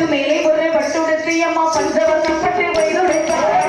பட்டு மேலே ஒரு பட்டுடத்தை அம்மா பஞ்சவர்ணம் பட்டு வயதுடைத்தார்